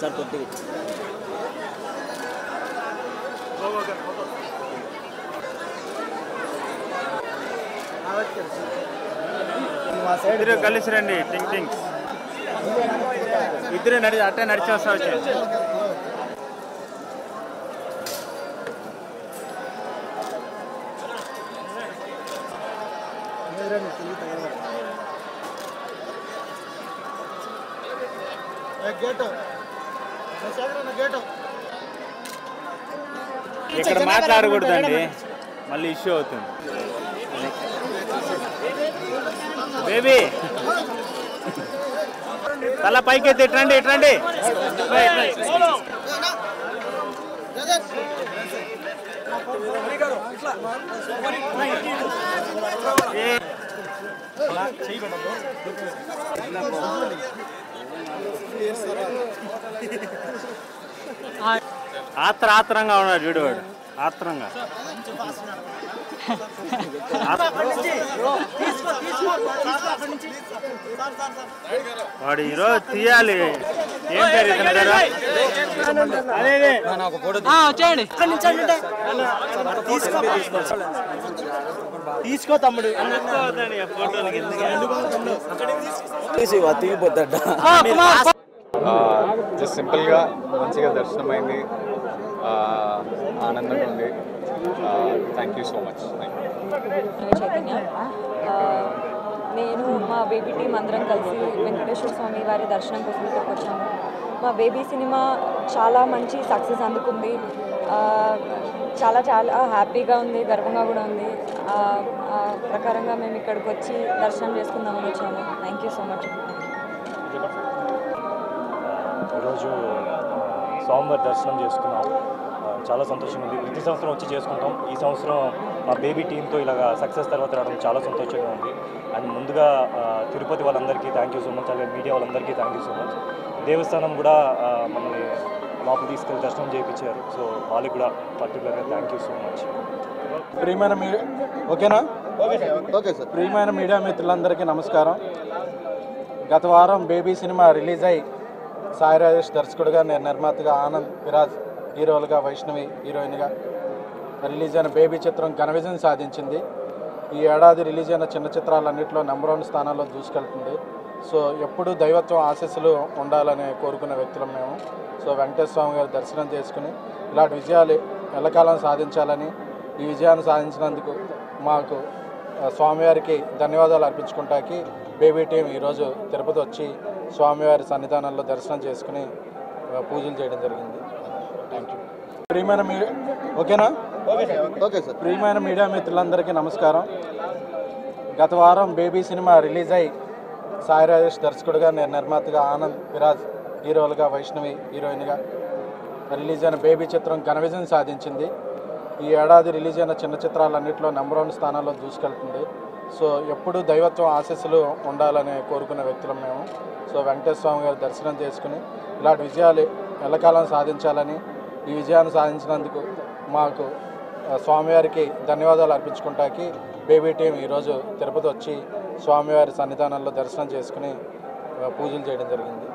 Sir కొద్దిగా ఇద్దరు కలిసి రండి. టింగ్ టింగ్. ఇద్దరు నడి అట్టే నడిచి వస్తా వచ్చే. తగలబడి. ఇక్కడ మాట్లాడకూడదండి. మళ్ళీ ఇష్యూ అవుతుంది. బేబీ. తల పైకెత్తి ఇట్రండి ఇట్రండి ఆత్ర ఆత్రంగా ఉన్నాడు చూడు వాడు. ఆత్రంగా వాడు ఈరోజు తీయాలి. ఏం పేరు. వచ్చేయండి. తీసుకో. తమ్ముడు. జస్ట్ సింపుల్గా మంచిగా దర్శనమైంది. ఆ, ఆనందంగా ఉంది. Thank you so much thank you నేను మా బేబీ టీం అందరం కలిసి వెంకటేశ్వర స్వామి వారి దర్శనం కోసం ఇక్కడికి వచ్చాము. మా బేబీ సినిమా చాలా మంచి సక్సెస్ అందుకుంది. చాలా చాలా హ్యాపీగా ఉంది గర్వంగా కూడా ఉంది. ప్రకారంగా మేము ఇక్కడికి వచ్చి దర్శనం చేసుకుందామని వచ్చాము. థ్యాంక్ యూ సో మచ్ ఈరోజు స్వామివారి దర్శనం చేసుకున్నాం. చాలా సంతోషంగా ఉంది. ప్రతి సంవత్సరం వచ్చి చేసుకుంటాం. ఈ సంవత్సరం మా బేబీ టీంతో ఇలాగా సక్సెస్ తర్వాత రావడం చాలా సంతోషంగా ఉంది. అండ్ ముందుగా తిరుపతి వాళ్ళందరికీ థ్యాంక్ యూ సో మచ్ అలాగే మీడియా వాళ్ళందరికీ థ్యాంక్ యూ సో మచ్ దేవస్థానం కూడా మమ్మల్ని లోపల తీసుకెళ్ళి దర్శనం చేయించారు. సో వాళ్ళకి కూడా పర్టికులర్గా థ్యాంక్ యూ సో మచ్ ప్రియమైన మీ ఓకేనా? Okay sir. ప్రియమైన మీడియా మిత్రులందరికీ నమస్కారం. గత వారం బేబీ సినిమా రిలీజ్ అయి సాయి రాజేష్ దర్శకుడిగా నేను నిర్మాతగా ఆనంద్ విరాజ్ హీరోలుగా వైష్ణవి హీరోయిన్గా రిలీజ్ అయిన బేబీ చిత్రం ఘన విజయం సాధించింది. ఈ ఏడాది రిలీజ్ అయిన చిన్న చిత్రాలన్నింటిలో నెంబర్ వన్ స్థానాల్లో దూసుకెళ్తుంది. సో ఎప్పుడూ దైవత్వం ఆశీస్సులు ఉండాలని కోరుకునే వ్యక్తులం మేము. సో వెంకటేశ్వర స్వామి గారి దర్శనం చేసుకుని ఇలాంటి విజయాలు ఎల్లకాలం సాధించాలని ఈ విజయాన్ని సాధించినందుకు మాకు స్వామివారికి ధన్యవాదాలు అర్పించుకుంటాకి బేబీ టీం ఈరోజు తిరుపతి వచ్చి స్వామివారి సన్నిధానంలో దర్శనం చేసుకుని పూజలు చేయడం జరిగింది. థ్యాంక్ యూ ప్రియమైన మీ ఓకేనా? ఓకే సార్ ప్రియమైన మీడియా మిత్రులందరికీ నమస్కారం. గత వారం బేబీ సినిమా రిలీజ్ అయి సాయి రాజేష్ దర్శకుడిగా నేను నిర్మాతగా ఆనంద్ విరాజ్ హీరోలుగా వైష్ణవి హీరోయిన్గా రిలీజ్ అయిన బేబీ చిత్రం ఘన విజయం సాధించింది. ఈ ఏడాది రిలీజ్ అయిన చిన్న చిత్రాలన్నింటిలో నెంబర్ వన్ స్థానాల్లో దూసుకెళ్తుంది. సో ఎప్పుడు దైవత్వం ఆశీస్సులు ఉండాలని కోరుకునే వ్యక్తులం మేము. సో వెంకటేశ్వర స్వామి గారి దర్శనం చేసుకుని ఇలాంటి విజయాలు ఎల్లకాలం సాధించాలని ఈ విజయాన్ని సాధించినందుకు మాకు స్వామివారికి ధన్యవాదాలు అర్పించుకుంటాకి బేబీ టీం ఈరోజు తిరుపతి వచ్చి స్వామివారి సన్నిధానంలో దర్శనం చేసుకుని పూజలు చేయడం జరిగింది.